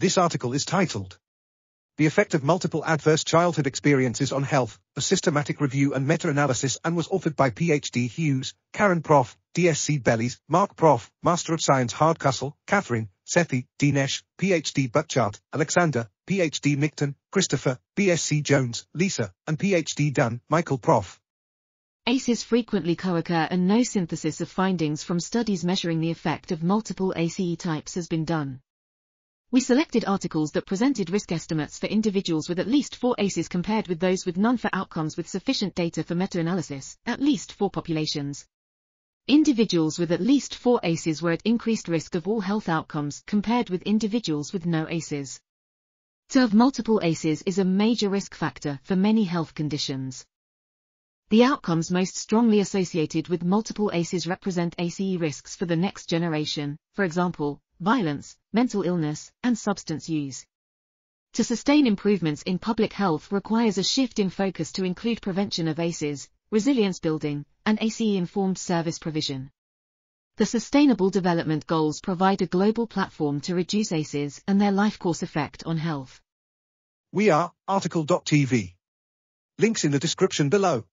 This article is titled The Effect of Multiple Adverse Childhood Experiences on Health, a Systematic Review and Meta-Analysis and was authored by PhD Hughes, Karen Prof, DSc Bellis, Mark Prof, Master of Science Hardcastle, Katherine, Sethi, Dinesh, PhD Butchart, Alexander, PhD Mikton, Christopher, BSc Jones, Lisa, and PhD Dunne, Michael Prof. ACEs frequently co-occur and no synthesis of findings from studies measuring the effect of multiple ACE types has been done. We selected articles that presented risk estimates for individuals with at least four ACEs compared with those with none for outcomes with sufficient data for meta-analysis, at least four populations. Individuals with at least four ACEs were at increased risk of all health outcomes compared with individuals with no ACEs. To have multiple ACEs is a major risk factor for many health conditions. The outcomes most strongly associated with multiple ACEs represent ACE risks for the next generation, for example, violence, mental illness, and substance use. To sustain improvements in public health requires a shift in focus to include prevention of ACEs, resilience building, and ACE-informed service provision. The Sustainable Development Goals provide a global platform to reduce ACEs and their life course effect on health. We are RTCL.TV. Links in the description below.